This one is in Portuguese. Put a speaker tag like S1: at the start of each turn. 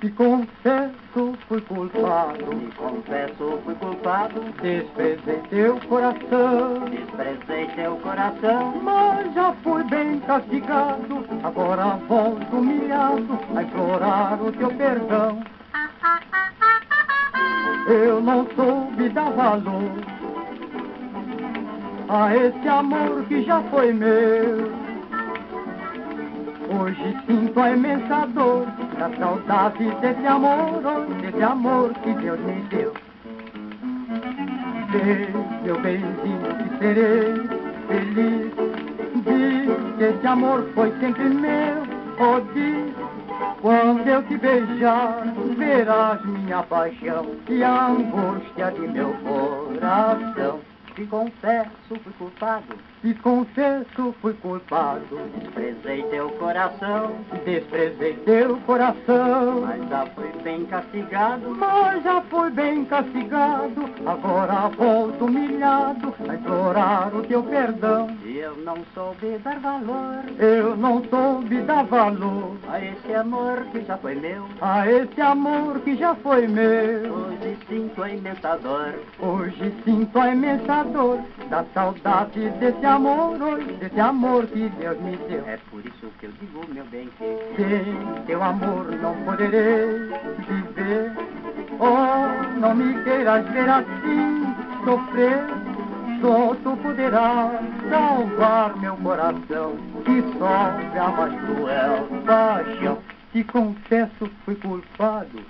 S1: Te confesso, fui culpado.
S2: Me confesso, fui culpado.
S1: Desprezei teu coração.
S2: Desprezei teu coração.
S1: Mas já fui bem castigado. Agora volto humilhado a implorar o teu perdão. Eu não soube dar valor a esse amor que já foi meu. Hoje sinto a imensa dor da saudade desse amor, desse amor que Deus me deu. Vê, meu benzinho, que serei feliz. Diz que esse amor foi sempre meu, oh, diz. Quando eu te beijar, verás minha paixão e a angústia de meu coração.
S2: Te confesso, fui culpado.
S1: Te confesso, fui culpado.
S2: Desprezei teu coração.
S1: Desprezei teu coração.
S2: Mas já fui bem castigado.
S1: Mas já fui bem castigado. Agora volto humilhado a implorar o teu perdão.
S2: E eu não soube dar valor.
S1: Eu não soube dar valor
S2: a esse amor que já foi meu.
S1: A esse amor que já foi meu.
S2: Hoje sinto a imensa dor.
S1: Hoje sinto a imensa dor da saudade desse amor, hoje, desse amor que Deus me deu.
S2: É por isso que eu digo, meu bem, que
S1: sem teu amor não poderei viver. Oh, não me queiras ver assim sofrer. Só tu poderás salvar meu coração que sofre a mais cruel paixão. Te confesso, fui culpado.